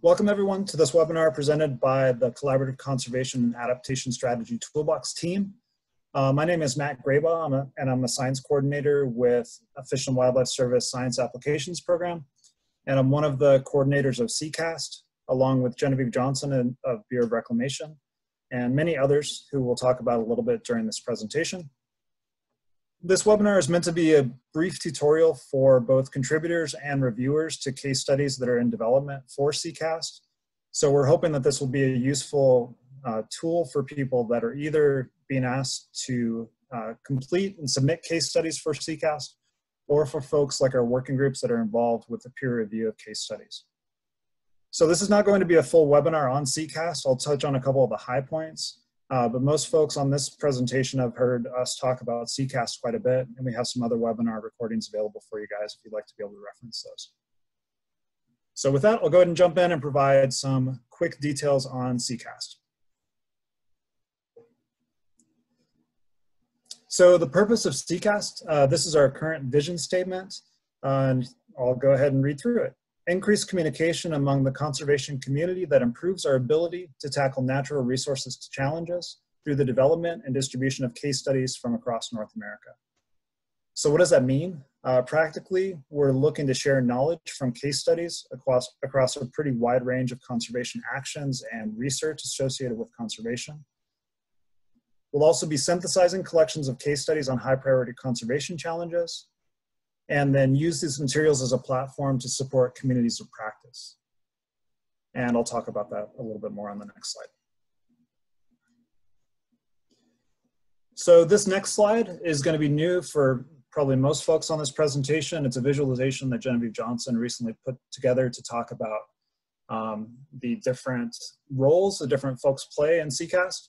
Welcome everyone to this webinar presented by the Collaborative Conservation and Adaptation Strategy Toolbox team. Uh, my name is Matt Grabau I'm a, and I'm a science coordinator with Fish and Wildlife Service Science Applications Program. And I'm one of the coordinators of CCAST, along with Genevieve Johnson of Bureau of Reclamation, and many others who we'll talk about a little bit during this presentation. This webinar is meant to be a brief tutorial for both contributors and reviewers to case studies that are in development for CCAST. So we're hoping that this will be a useful uh, tool for people that are either being asked to uh, complete and submit case studies for CCAST or for folks like our working groups that are involved with the peer review of case studies. So this is not going to be a full webinar on CCAST. I'll touch on a couple of the high points. Uh, but most folks on this presentation have heard us talk about CCAST quite a bit, and we have some other webinar recordings available for you guys if you'd like to be able to reference those. So with that, I'll go ahead and jump in and provide some quick details on CCAST. So the purpose of CCAST, uh, this is our current vision statement, uh, and I'll go ahead and read through it increase communication among the conservation community that improves our ability to tackle natural resources challenges through the development and distribution of case studies from across North America. So what does that mean? Uh, practically, we're looking to share knowledge from case studies across, across a pretty wide range of conservation actions and research associated with conservation. We'll also be synthesizing collections of case studies on high priority conservation challenges and then use these materials as a platform to support communities of practice. And I'll talk about that a little bit more on the next slide. So this next slide is going to be new for probably most folks on this presentation. It's a visualization that Genevieve Johnson recently put together to talk about um, the different roles the different folks play in CCAST.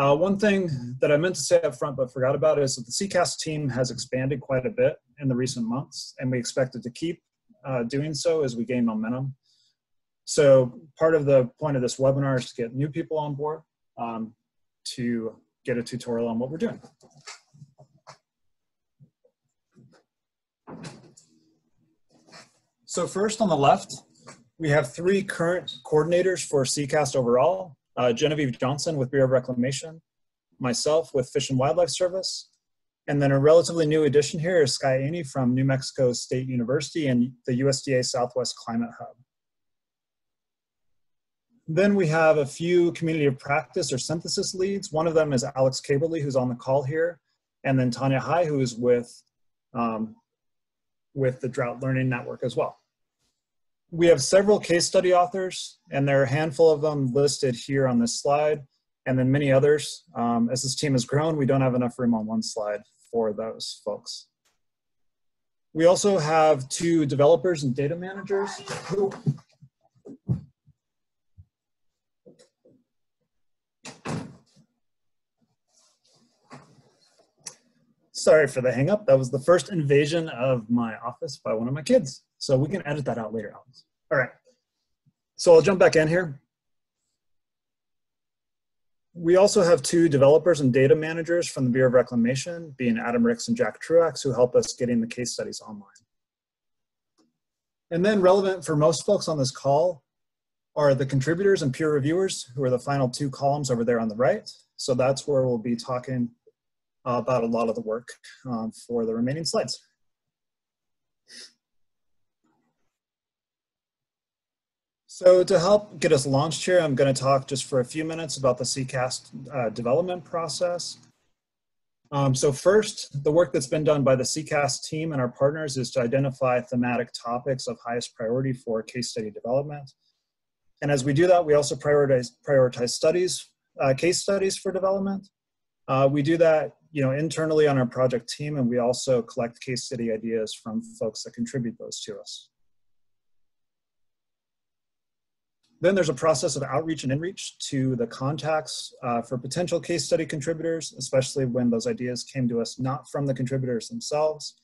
Uh, one thing that I meant to say up front but forgot about is that the CCAST team has expanded quite a bit in the recent months, and we expect it to keep uh, doing so as we gain momentum. So part of the point of this webinar is to get new people on board um, to get a tutorial on what we're doing. So first on the left, we have three current coordinators for CCAST overall uh, Genevieve Johnson with Bureau of Reclamation, myself with Fish and Wildlife Service, and then a relatively new addition here is Sky Aney from New Mexico State University and the USDA Southwest Climate Hub. Then we have a few community of practice or synthesis leads. One of them is Alex Caberly, who's on the call here, and then Tanya High, who is with, um, with the Drought Learning Network as well we have several case study authors, and there are a handful of them listed here on this slide, and then many others. Um, as this team has grown, we don't have enough room on one slide for those folks. We also have two developers and data managers who Sorry for the hangup. That was the first invasion of my office by one of my kids. So we can edit that out later, Alex. All right. So I'll jump back in here. We also have two developers and data managers from the Bureau of Reclamation, being Adam Ricks and Jack Truax, who help us getting the case studies online. And then relevant for most folks on this call are the contributors and peer reviewers, who are the final two columns over there on the right. So that's where we'll be talking about a lot of the work um, for the remaining slides. So to help get us launched here, I'm going to talk just for a few minutes about the CCAST uh, development process. Um, so first, the work that's been done by the CCAST team and our partners is to identify thematic topics of highest priority for case study development. And as we do that, we also prioritize, prioritize studies, uh, case studies for development. Uh, we do that you know, internally on our project team, and we also collect case study ideas from folks that contribute those to us. Then there's a process of outreach and inreach to the contacts uh, for potential case study contributors, especially when those ideas came to us not from the contributors themselves.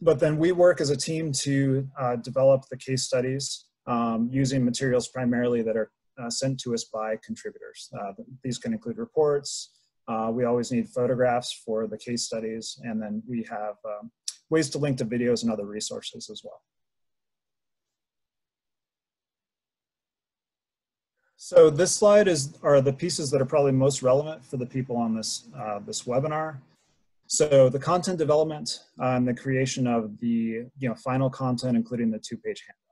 But then we work as a team to uh, develop the case studies um, using materials primarily that are uh, sent to us by contributors. Uh, these can include reports. Uh, we always need photographs for the case studies, and then we have um, ways to link to videos and other resources as well. So this slide is are the pieces that are probably most relevant for the people on this uh, this webinar. So the content development uh, and the creation of the you know final content, including the two-page handout.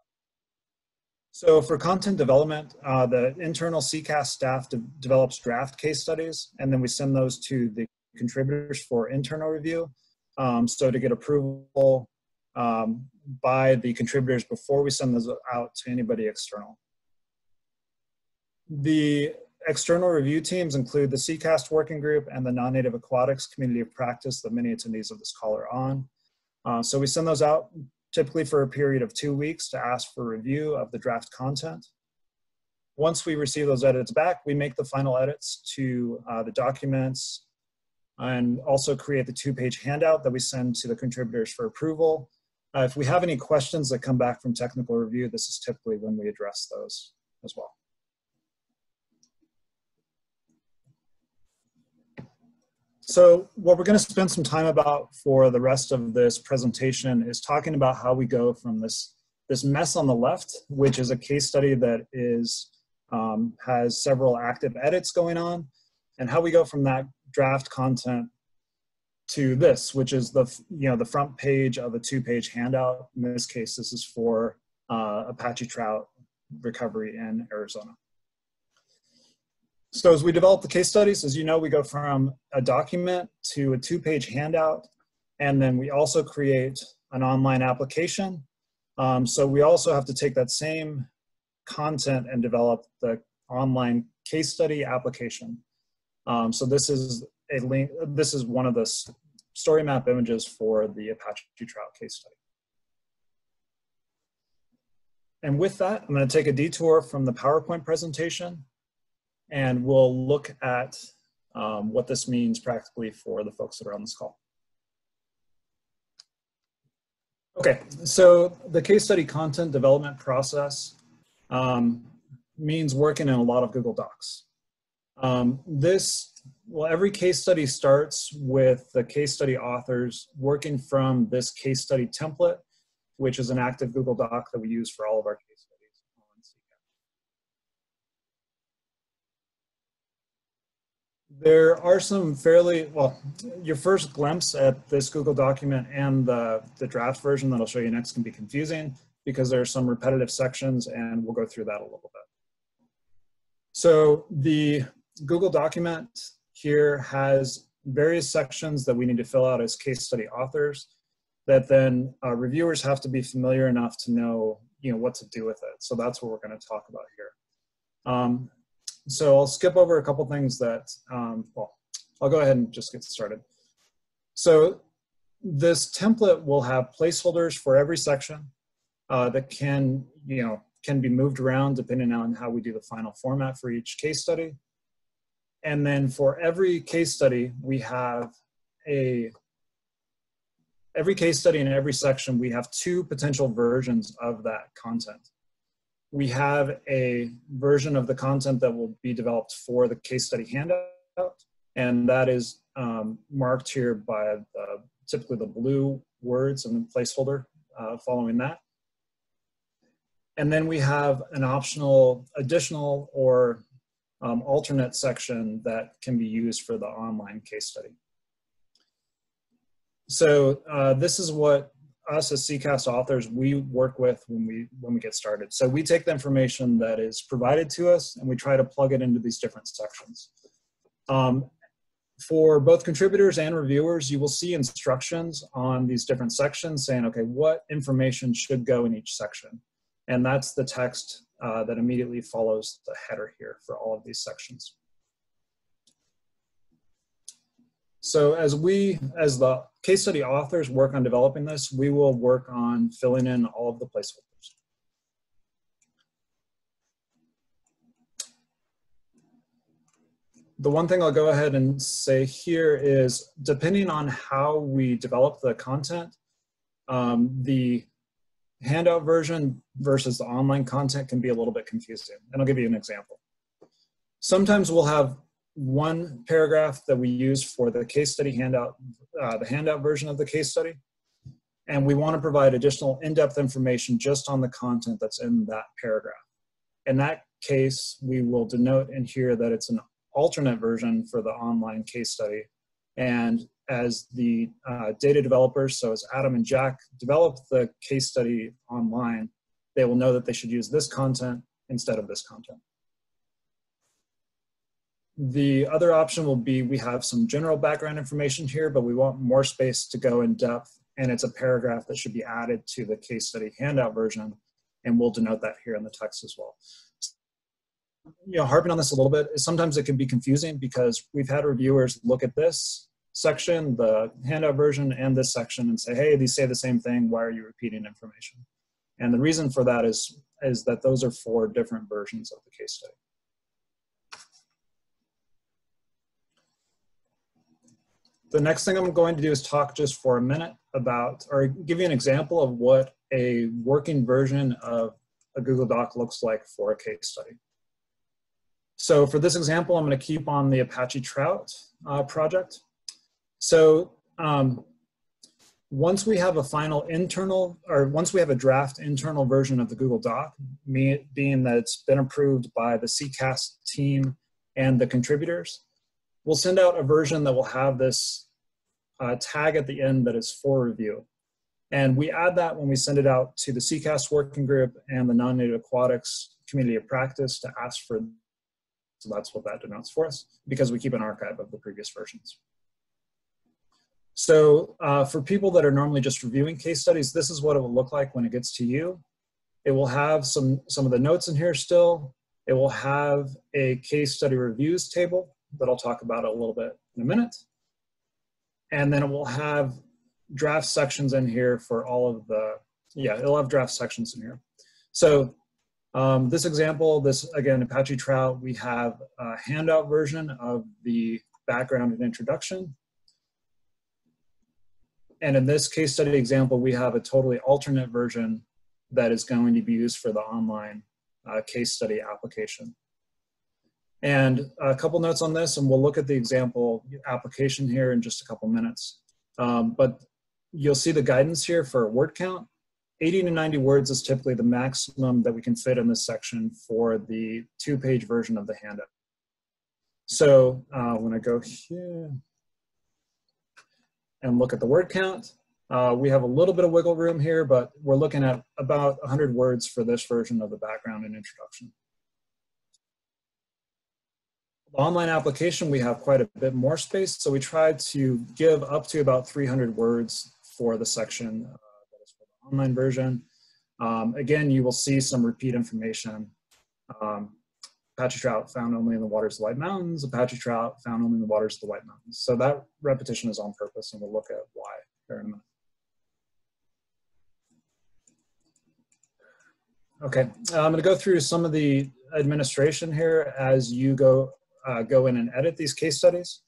So for content development, uh, the internal CCAST staff de develops draft case studies, and then we send those to the contributors for internal review. Um, so to get approval um, by the contributors before we send those out to anybody external. The external review teams include the CCAST working group and the non-native aquatics community of practice that many attendees of this call are on. Uh, so we send those out typically for a period of two weeks to ask for review of the draft content. Once we receive those edits back, we make the final edits to uh, the documents and also create the two-page handout that we send to the contributors for approval. Uh, if we have any questions that come back from technical review, this is typically when we address those as well. So what we're going to spend some time about for the rest of this presentation is talking about how we go from this, this mess on the left, which is a case study that is um, has several active edits going on, and how we go from that draft content to this, which is the you know the front page of a two-page handout. In this case, this is for uh, Apache trout recovery in Arizona. So as we develop the case studies, as you know, we go from a document to a two-page handout, and then we also create an online application. Um, so we also have to take that same content and develop the online case study application. Um, so this is a link, this is one of the story map images for the Apache Trout case study. And with that, I'm gonna take a detour from the PowerPoint presentation and we'll look at um, what this means practically for the folks that are on this call. Okay, so the case study content development process um, means working in a lot of Google Docs. Um, this, well, every case study starts with the case study authors working from this case study template, which is an active Google Doc that we use for all of our case There are some fairly, well, your first glimpse at this Google document and the, the draft version that I'll show you next can be confusing because there are some repetitive sections and we'll go through that a little bit. So the Google document here has various sections that we need to fill out as case study authors that then uh, reviewers have to be familiar enough to know you know what to do with it. So that's what we're going to talk about here. Um, so I'll skip over a couple things that, um, well, I'll go ahead and just get started. So this template will have placeholders for every section uh, that can, you know, can be moved around depending on how we do the final format for each case study. And then for every case study, we have a, every case study in every section, we have two potential versions of that content we have a version of the content that will be developed for the case study handout, and that is um, marked here by the, typically the blue words and the placeholder uh, following that. And then we have an optional additional or um, alternate section that can be used for the online case study. So uh, this is what us as CCAST authors, we work with when we when we get started. So we take the information that is provided to us and we try to plug it into these different sections. Um, for both contributors and reviewers, you will see instructions on these different sections saying, okay, what information should go in each section? And that's the text uh, that immediately follows the header here for all of these sections. So as we, as the case study authors work on developing this, we will work on filling in all of the placeholders. The one thing I'll go ahead and say here is depending on how we develop the content, um, the handout version versus the online content can be a little bit confusing. And I'll give you an example. Sometimes we'll have one paragraph that we use for the case study handout, uh, the handout version of the case study. And we want to provide additional in-depth information just on the content that's in that paragraph. In that case, we will denote in here that it's an alternate version for the online case study. And as the uh, data developers, so as Adam and Jack develop the case study online, they will know that they should use this content instead of this content. The other option will be we have some general background information here, but we want more space to go in depth, and it's a paragraph that should be added to the case study handout version, and we'll denote that here in the text as well. You know, harping on this a little bit, is sometimes it can be confusing because we've had reviewers look at this section, the handout version, and this section and say, hey, these say the same thing, why are you repeating information? And the reason for that is, is that those are four different versions of the case study. The next thing I'm going to do is talk just for a minute about, or give you an example of what a working version of a Google Doc looks like for a case study. So for this example, I'm going to keep on the Apache Trout uh, project. So um, once we have a final internal, or once we have a draft internal version of the Google Doc, being that it's been approved by the CCAST team and the contributors, we'll send out a version that will have this uh, tag at the end that is for review. And we add that when we send it out to the CCAST working group and the non-native aquatics community of practice to ask for, so that's what that denotes for us, because we keep an archive of the previous versions. So uh, for people that are normally just reviewing case studies, this is what it will look like when it gets to you. It will have some, some of the notes in here still. It will have a case study reviews table that I'll talk about a little bit in a minute and then it will have draft sections in here for all of the, yeah, it'll have draft sections in here. So um, this example, this again, Apache Trout, we have a handout version of the background and introduction. And in this case study example, we have a totally alternate version that is going to be used for the online uh, case study application. And a couple notes on this, and we'll look at the example application here in just a couple minutes. Um, but you'll see the guidance here for word count. 80 to 90 words is typically the maximum that we can fit in this section for the two-page version of the handout. So uh, when I go here and look at the word count, uh, we have a little bit of wiggle room here, but we're looking at about 100 words for this version of the background and introduction. Online application, we have quite a bit more space, so we tried to give up to about 300 words for the section uh, that is for the online version. Um, again, you will see some repeat information. Um, Apache trout found only in the waters of the White Mountains, Apache trout found only in the waters of the White Mountains. So that repetition is on purpose, and we'll look at why here in a minute. Okay, I'm going to go through some of the administration here as you go uh, go in and edit these case studies.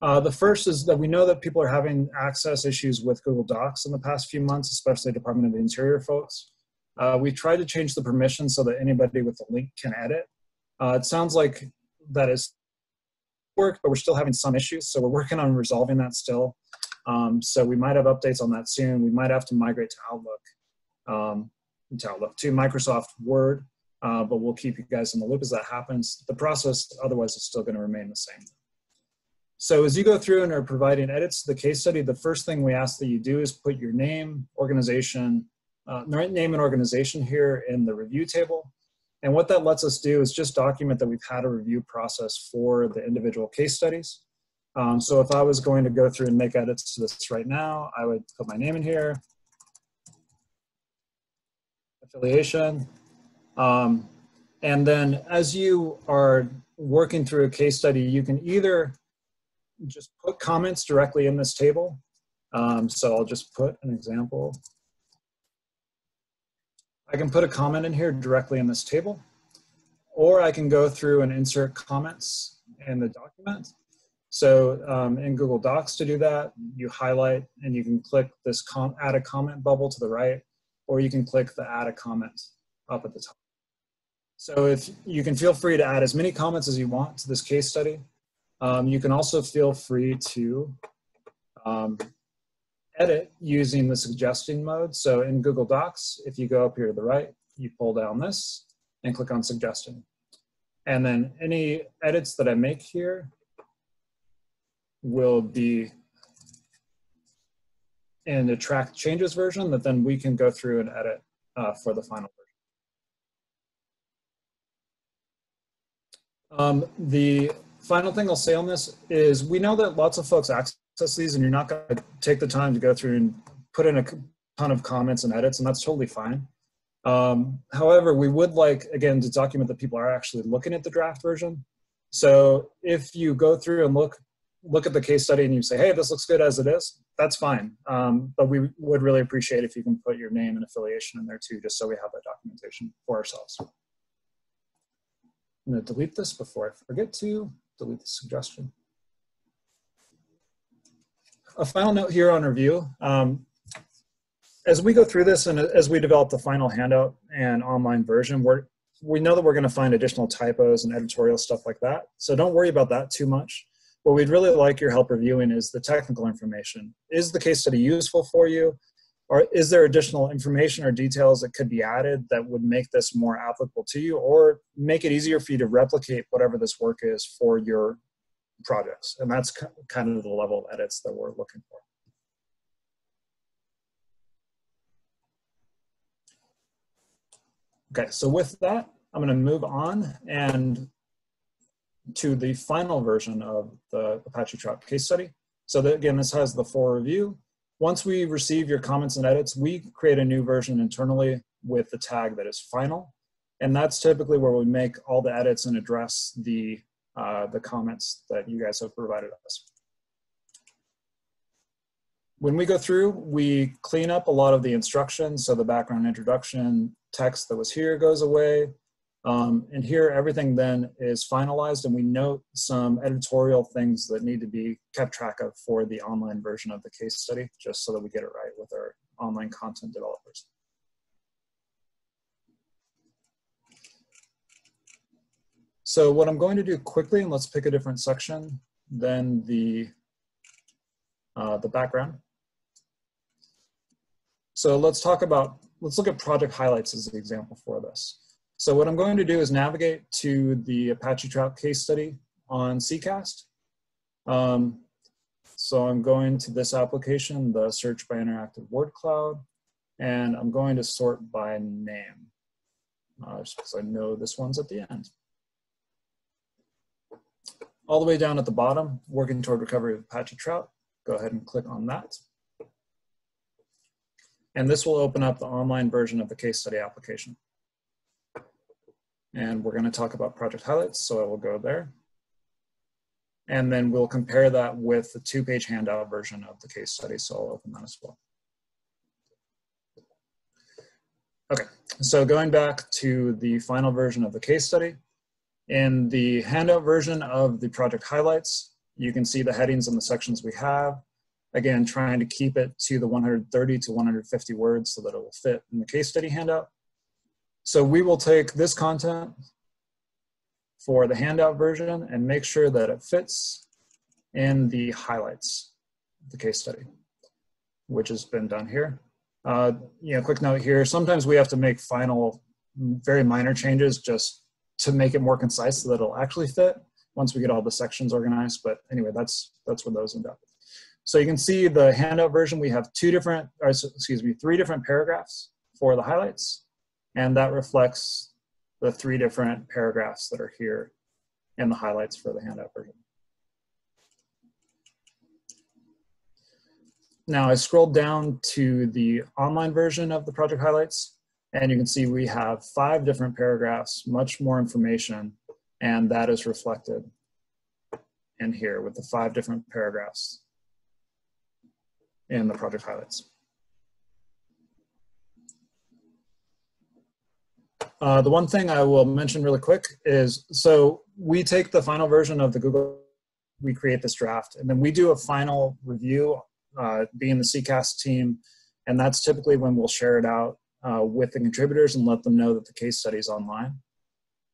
Uh, the first is that we know that people are having access issues with Google Docs in the past few months, especially Department of the Interior folks. Uh, we tried to change the permission so that anybody with a link can edit. Uh, it sounds like that is work, but we're still having some issues, so we're working on resolving that still. Um, so we might have updates on that soon. We might have to migrate to Outlook, um, to Outlook, to Microsoft Word uh, but we'll keep you guys in the loop as that happens. The process otherwise is still gonna remain the same. So as you go through and are providing edits to the case study, the first thing we ask that you do is put your name, organization, uh, name and organization here in the review table. And what that lets us do is just document that we've had a review process for the individual case studies. Um, so if I was going to go through and make edits to this right now, I would put my name in here, affiliation, um, and then as you are working through a case study, you can either just put comments directly in this table. Um, so I'll just put an example. I can put a comment in here directly in this table, or I can go through and insert comments in the document. So um, in Google Docs to do that, you highlight and you can click this add a comment bubble to the right, or you can click the add a comment up at the top. So if you can feel free to add as many comments as you want to this case study. Um, you can also feel free to um, edit using the suggesting mode. So in Google Docs, if you go up here to the right, you pull down this, and click on suggesting. And then any edits that I make here will be in the track changes version that then we can go through and edit uh, for the final version. Um, the final thing I'll say on this is we know that lots of folks access these and you're not going to take the time to go through and put in a ton of comments and edits and that's totally fine. Um, however, we would like, again, to document that people are actually looking at the draft version. So if you go through and look look at the case study and you say, hey, this looks good as it is, that's fine. Um, but we would really appreciate if you can put your name and affiliation in there too, just so we have that documentation for ourselves. I'm gonna delete this before I forget to delete the suggestion. A final note here on review. Um, as we go through this and as we develop the final handout and online version, we're, we know that we're gonna find additional typos and editorial stuff like that. So don't worry about that too much. What we'd really like your help reviewing is the technical information. Is the case study useful for you? Or is there additional information or details that could be added that would make this more applicable to you or make it easier for you to replicate whatever this work is for your projects? And that's kind of the level of edits that we're looking for. Okay, so with that, I'm going to move on and to the final version of the Apache Trout case study. So that, again, this has the for review. Once we receive your comments and edits, we create a new version internally with the tag that is final. And that's typically where we make all the edits and address the, uh, the comments that you guys have provided us. When we go through, we clean up a lot of the instructions. So the background introduction text that was here goes away. Um, and here everything then is finalized and we note some editorial things that need to be kept track of for the online version of the case study, just so that we get it right with our online content developers. So what I'm going to do quickly, and let's pick a different section than the, uh, the background. So let's talk about, let's look at project highlights as an example for this. So what I'm going to do is navigate to the Apache Trout case study on CCAST. Um, so I'm going to this application, the search by interactive word cloud, and I'm going to sort by name, uh, just because I know this one's at the end. All the way down at the bottom, working toward recovery of Apache Trout, go ahead and click on that. And this will open up the online version of the case study application. And we're gonna talk about project highlights, so I will go there. And then we'll compare that with the two-page handout version of the case study, so I'll open that as well. Okay, so going back to the final version of the case study, in the handout version of the project highlights, you can see the headings and the sections we have. Again, trying to keep it to the 130 to 150 words so that it will fit in the case study handout. So we will take this content for the handout version and make sure that it fits in the highlights, the case study, which has been done here. Uh, you know, quick note here, sometimes we have to make final, very minor changes just to make it more concise so that it'll actually fit once we get all the sections organized. But anyway, that's, that's where those end up. So you can see the handout version, we have two different, or excuse me, three different paragraphs for the highlights and that reflects the three different paragraphs that are here in the highlights for the handout version. Now I scrolled down to the online version of the project highlights and you can see we have five different paragraphs, much more information, and that is reflected in here with the five different paragraphs in the project highlights. Uh, the one thing I will mention really quick is, so we take the final version of the Google, we create this draft, and then we do a final review, uh, being the CCAST team, and that's typically when we'll share it out uh, with the contributors and let them know that the case study is online.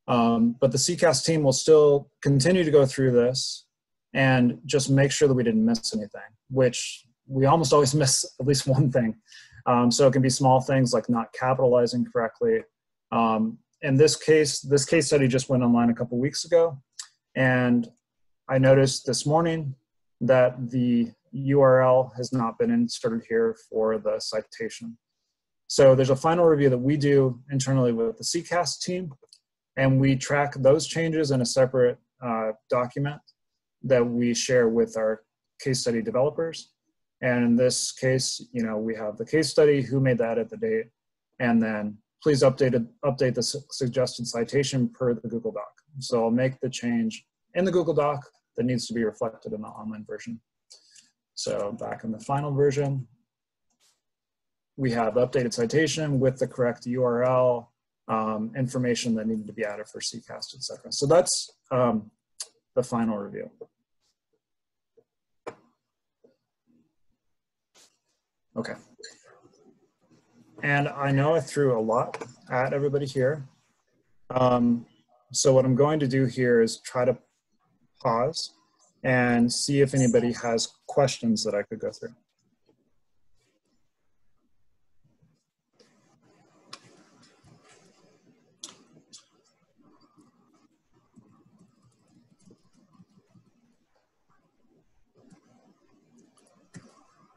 Um, but the CCAST team will still continue to go through this and just make sure that we didn't miss anything, which we almost always miss at least one thing. Um, so it can be small things like not capitalizing correctly, um, in this case, this case study just went online a couple weeks ago, and I noticed this morning that the URL has not been inserted here for the citation. So there's a final review that we do internally with the CCAST team, and we track those changes in a separate uh, document that we share with our case study developers. And in this case, you know, we have the case study, who made that at the date, and then please update, update the su suggested citation per the Google Doc. So I'll make the change in the Google Doc that needs to be reflected in the online version. So back in the final version, we have updated citation with the correct URL, um, information that needed to be added for CCAST, etc. So that's um, the final review. Okay. And I know I threw a lot at everybody here. Um, so what I'm going to do here is try to pause and see if anybody has questions that I could go through.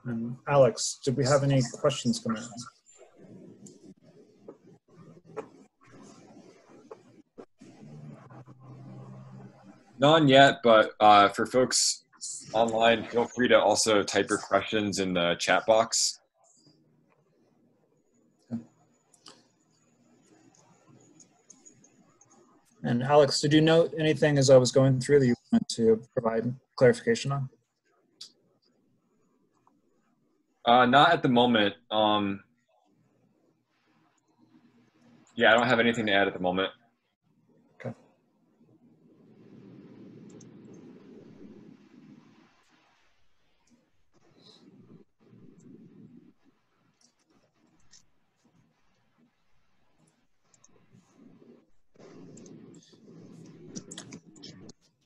And Alex, did we have any questions come in? None yet, but uh, for folks online, feel free to also type your questions in the chat box. And Alex, did you note anything as I was going through that you wanted to provide clarification on? Uh, not at the moment. Um, yeah, I don't have anything to add at the moment.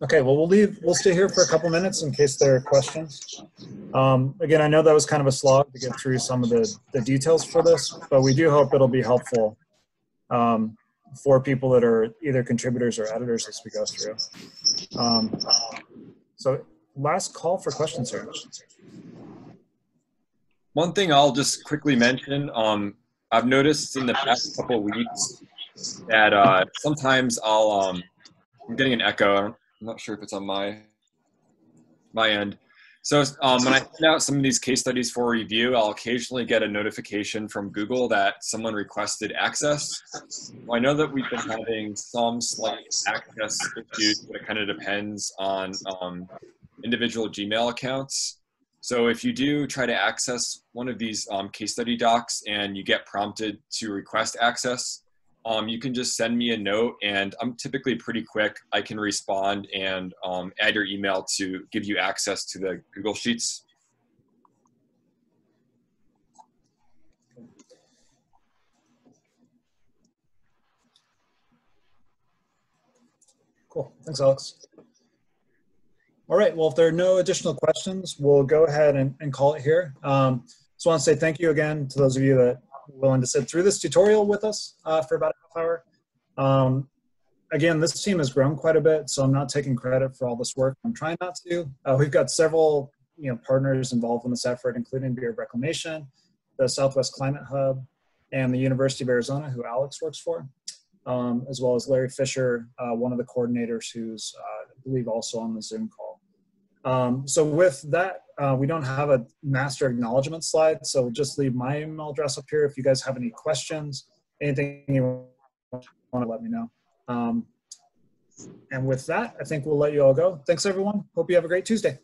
Okay, well, we'll leave, we'll stay here for a couple minutes in case there are questions. Um, again, I know that was kind of a slog to get through some of the, the details for this, but we do hope it'll be helpful um, for people that are either contributors or editors as we go through. Um, so last call for questions here. One thing I'll just quickly mention, um, I've noticed in the past couple weeks that uh, sometimes I'll, um, I'm getting an echo. I'm not sure if it's on my my end. So um, when I send out some of these case studies for review, I'll occasionally get a notification from Google that someone requested access. Well, I know that we've been having some slight access issues, but it kind of depends on um, individual Gmail accounts. So if you do try to access one of these um, case study docs and you get prompted to request access, um, you can just send me a note and I'm typically pretty quick. I can respond and um, add your email to give you access to the Google Sheets. Cool. Thanks, Alex. All right. Well, if there are no additional questions, we'll go ahead and, and call it here. Um, just want to say thank you again to those of you that willing to sit through this tutorial with us uh, for about a half hour. Um, again, this team has grown quite a bit, so I'm not taking credit for all this work. I'm trying not to. Uh, we've got several you know, partners involved in this effort, including Bureau of Reclamation, the Southwest Climate Hub, and the University of Arizona, who Alex works for, um, as well as Larry Fisher, uh, one of the coordinators who's, uh, I believe, also on the Zoom call. Um, so with that, uh, we don't have a master acknowledgement slide, so just leave my email address up here if you guys have any questions, anything you want to let me know. Um, and with that, I think we'll let you all go. Thanks, everyone. Hope you have a great Tuesday.